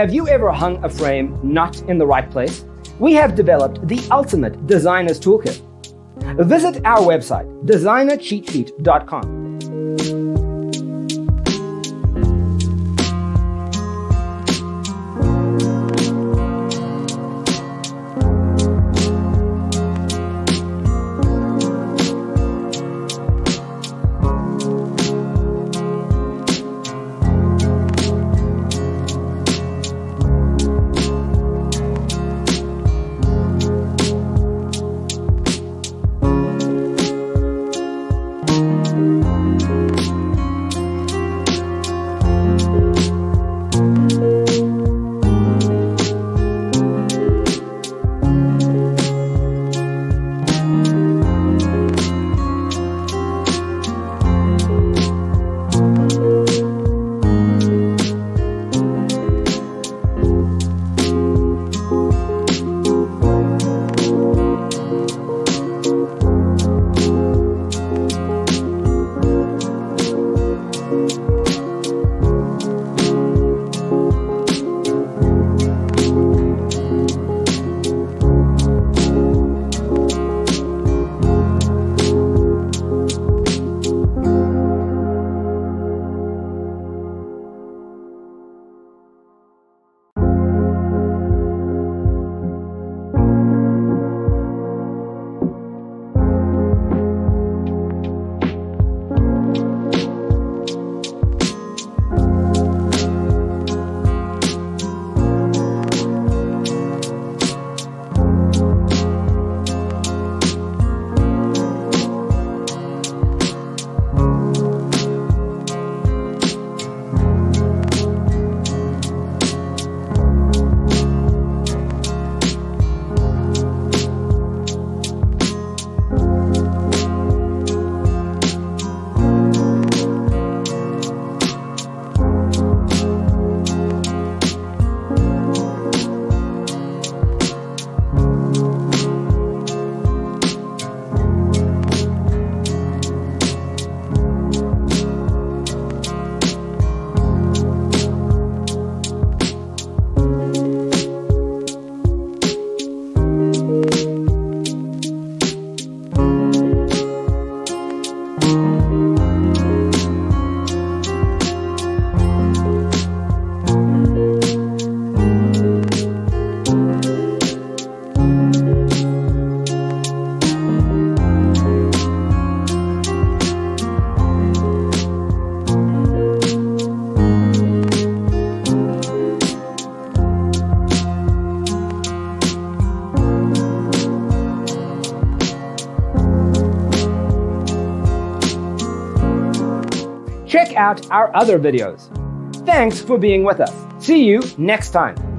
Have you ever hung a frame not in the right place? We have developed the ultimate designer's toolkit. Visit our website, designercheatsheet.com. out our other videos. Thanks for being with us. See you next time.